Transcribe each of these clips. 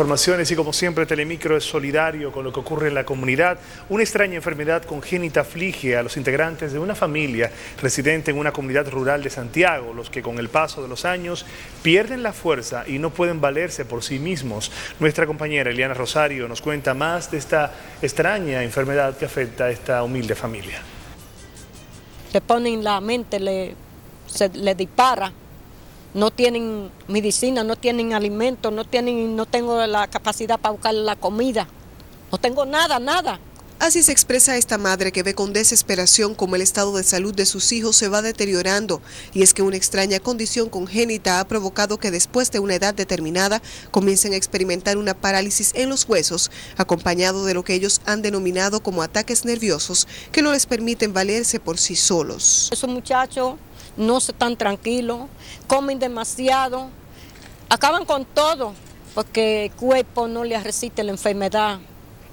Informaciones y como siempre Telemicro es solidario con lo que ocurre en la comunidad. Una extraña enfermedad congénita aflige a los integrantes de una familia residente en una comunidad rural de Santiago, los que con el paso de los años pierden la fuerza y no pueden valerse por sí mismos. Nuestra compañera Eliana Rosario nos cuenta más de esta extraña enfermedad que afecta a esta humilde familia. Le ponen la mente, le, le dispara no tienen medicina, no tienen alimento, no, tienen, no tengo la capacidad para buscar la comida, no tengo nada, nada. Así se expresa esta madre que ve con desesperación cómo el estado de salud de sus hijos se va deteriorando y es que una extraña condición congénita ha provocado que después de una edad determinada comiencen a experimentar una parálisis en los huesos acompañado de lo que ellos han denominado como ataques nerviosos que no les permiten valerse por sí solos. Esos muchachos no están tranquilos, comen demasiado, acaban con todo porque el cuerpo no les resiste la enfermedad.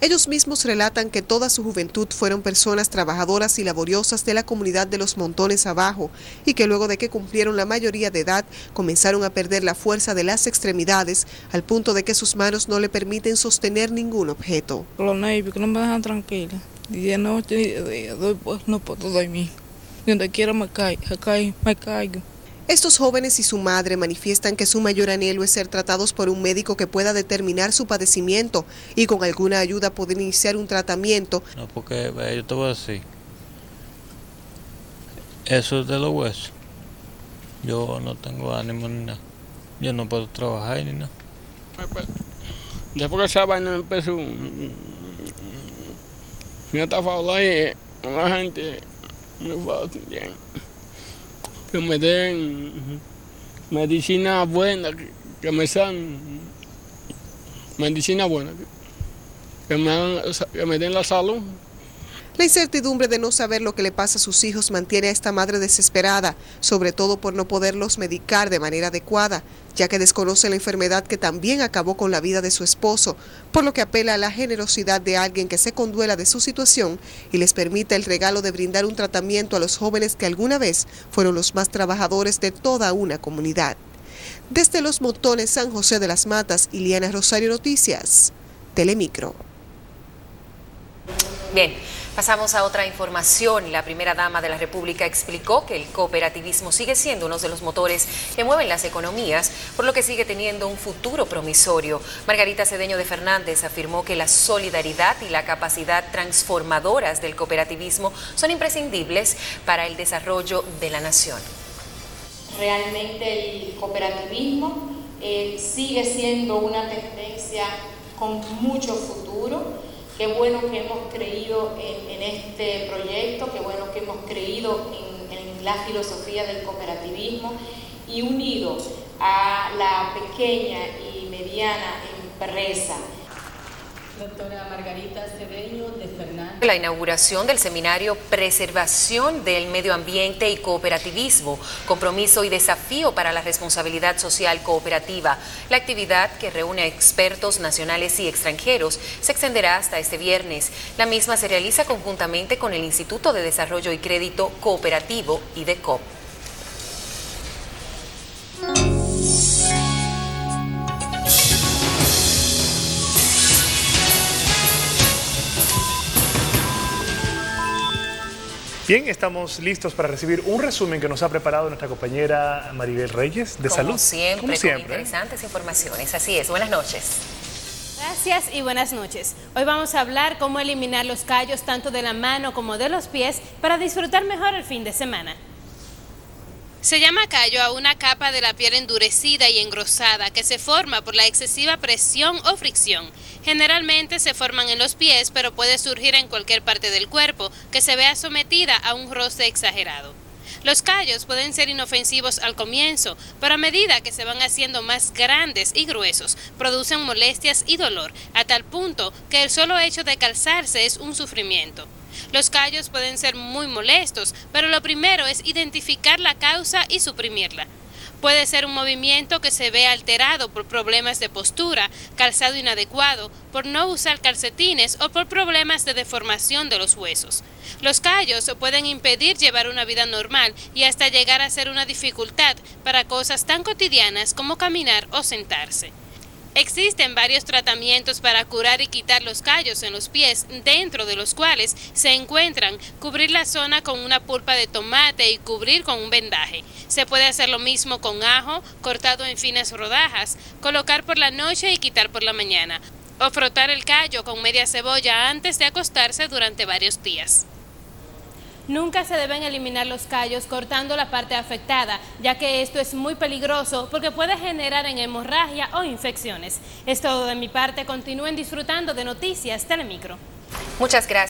Ellos mismos relatan que toda su juventud fueron personas trabajadoras y laboriosas de la comunidad de los montones abajo y que luego de que cumplieron la mayoría de edad comenzaron a perder la fuerza de las extremidades al punto de que sus manos no le permiten sostener ningún objeto. Los nervios que no me dejan tranquila. Día noche, día, pues, no puedo dormir. Donde quiera me caigo, me caigo. Estos jóvenes y su madre manifiestan que su mayor anhelo es ser tratados por un médico que pueda determinar su padecimiento y con alguna ayuda poder iniciar un tratamiento. No, porque yo te voy a decir, eso es de los huesos. Yo no tengo ánimo ni nada. Yo no puedo trabajar ni nada. Después que esa vaina empezó, me estaba hablando la gente me bien. Que me den medicina buena, que, me sean medicina buena, que me, que me den la salud. La incertidumbre de no saber lo que le pasa a sus hijos mantiene a esta madre desesperada, sobre todo por no poderlos medicar de manera adecuada, ya que desconoce la enfermedad que también acabó con la vida de su esposo, por lo que apela a la generosidad de alguien que se conduela de su situación y les permita el regalo de brindar un tratamiento a los jóvenes que alguna vez fueron los más trabajadores de toda una comunidad. Desde Los Montones, San José de las Matas, Iliana Rosario Noticias, Telemicro. Bien. Pasamos a otra información. La primera dama de la República explicó que el cooperativismo sigue siendo uno de los motores que mueven las economías, por lo que sigue teniendo un futuro promisorio. Margarita Cedeño de Fernández afirmó que la solidaridad y la capacidad transformadoras del cooperativismo son imprescindibles para el desarrollo de la nación. Realmente el cooperativismo eh, sigue siendo una tendencia con mucho futuro Qué bueno que hemos creído en, este proyecto, qué bueno que hemos creído en, en la filosofía del cooperativismo y unido a la pequeña y mediana empresa Doctora Margarita Cedeño. La inauguración del seminario Preservación del Medio Ambiente y Cooperativismo, compromiso y desafío para la responsabilidad social cooperativa. La actividad, que reúne a expertos nacionales y extranjeros, se extenderá hasta este viernes. La misma se realiza conjuntamente con el Instituto de Desarrollo y Crédito Cooperativo, IDECOP. Bien, estamos listos para recibir un resumen que nos ha preparado nuestra compañera Maribel Reyes de Salud. Siempre, Como siempre, con interesantes informaciones. Así es. Buenas noches. Gracias y buenas noches. Hoy vamos a hablar cómo eliminar los callos tanto de la mano como de los pies para disfrutar mejor el fin de semana. Se llama callo a una capa de la piel endurecida y engrosada que se forma por la excesiva presión o fricción. Generalmente se forman en los pies, pero puede surgir en cualquier parte del cuerpo que se vea sometida a un roce exagerado. Los callos pueden ser inofensivos al comienzo, pero a medida que se van haciendo más grandes y gruesos, producen molestias y dolor, a tal punto que el solo hecho de calzarse es un sufrimiento. Los callos pueden ser muy molestos, pero lo primero es identificar la causa y suprimirla. Puede ser un movimiento que se ve alterado por problemas de postura, calzado inadecuado, por no usar calcetines o por problemas de deformación de los huesos. Los callos pueden impedir llevar una vida normal y hasta llegar a ser una dificultad para cosas tan cotidianas como caminar o sentarse. Existen varios tratamientos para curar y quitar los callos en los pies, dentro de los cuales se encuentran cubrir la zona con una pulpa de tomate y cubrir con un vendaje. Se puede hacer lo mismo con ajo, cortado en finas rodajas, colocar por la noche y quitar por la mañana, o frotar el callo con media cebolla antes de acostarse durante varios días. Nunca se deben eliminar los callos cortando la parte afectada, ya que esto es muy peligroso porque puede generar en hemorragia o infecciones. Es todo de mi parte. Continúen disfrutando de Noticias Telemicro. Muchas gracias.